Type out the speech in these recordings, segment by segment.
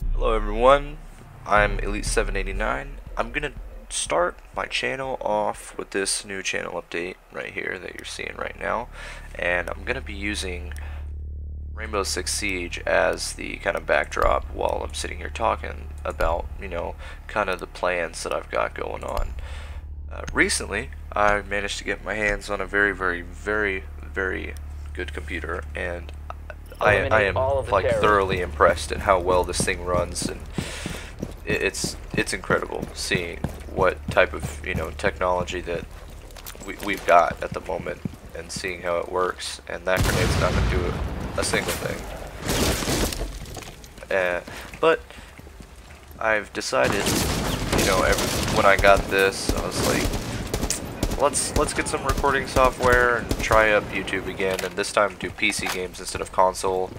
Hello everyone, I'm Elite789. I'm gonna start my channel off with this new channel update right here that you're seeing right now and I'm gonna be using Rainbow Six Siege as the kind of backdrop while I'm sitting here talking about you know kind of the plans that I've got going on. Uh, recently I managed to get my hands on a very very very very good computer and I, I am like terror. thoroughly impressed at how well this thing runs and it's it's incredible seeing what type of you know technology that we, we've got at the moment and seeing how it works and that grenade's not going to do a single thing uh, but I've decided you know every, when I got this I was like let's let's get some recording software and try up YouTube again and this time do PC games instead of console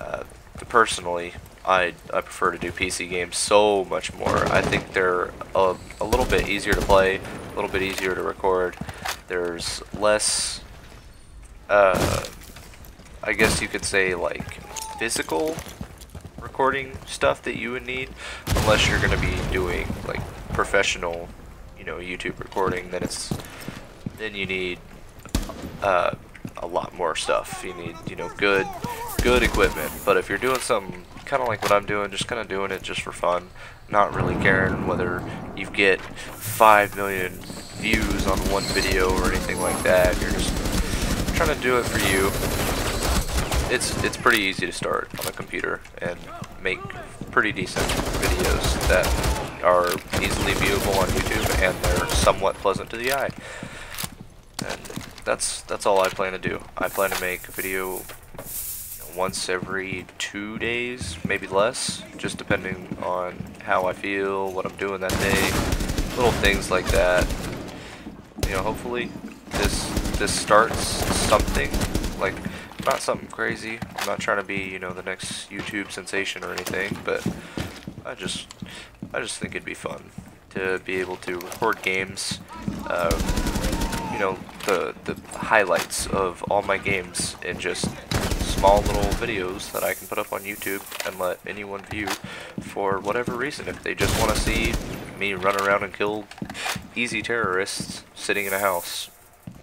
uh, personally I, I prefer to do PC games so much more. I think they're a, a little bit easier to play, a little bit easier to record. There's less, uh, I guess you could say like physical recording stuff that you would need, unless you're going to be doing like professional, you know, YouTube recording. Then it's then you need uh, a lot more stuff. You need you know good good equipment. But if you're doing something kind of like what I'm doing, just kind of doing it just for fun, not really caring whether you get 5 million views on one video or anything like that. You're just trying to do it for you. It's it's pretty easy to start on a computer and make pretty decent videos that are easily viewable on YouTube and they're somewhat pleasant to the eye. And that's that's all I plan to do. I plan to make a video once every two days, maybe less, just depending on how I feel, what I'm doing that day, little things like that. You know, hopefully this this starts something, like not something crazy. I'm not trying to be, you know, the next YouTube sensation or anything, but I just I just think it'd be fun to be able to record games. Uh, you know, the the highlights of all my games in just small little videos that I can put up on YouTube and let anyone view for whatever reason. If they just want to see me run around and kill easy terrorists sitting in a house,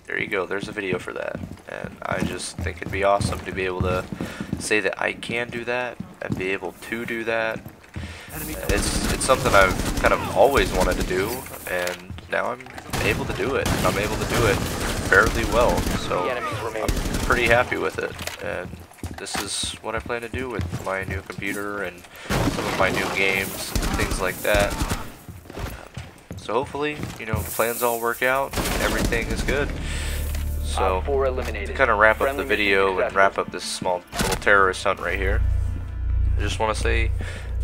there you go. There's a video for that. And I just think it'd be awesome to be able to say that I can do that and be able to do that. It's, it's something I've kind of always wanted to do, and now I'm able to do it. I'm able to do it fairly well, so I'm pretty happy with it. And this is what I plan to do with my new computer and some of my new games things like that. So hopefully, you know, plans all work out everything is good. So, to kind of wrap up the video and wrap up this small little terrorist hunt right here, I just want to say,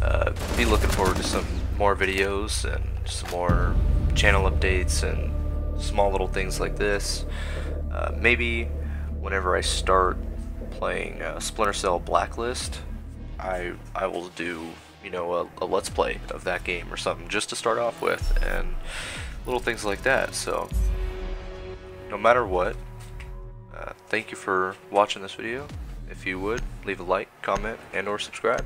uh, be looking forward to some more videos and some more channel updates and small little things like this. Uh, maybe whenever I start playing uh, Splinter Cell Blacklist, I I will do you know a, a, let's play of that game or something just to start off with and little things like that. So no matter what, uh, thank you for watching this video. If you would, leave a like, comment, and or subscribe.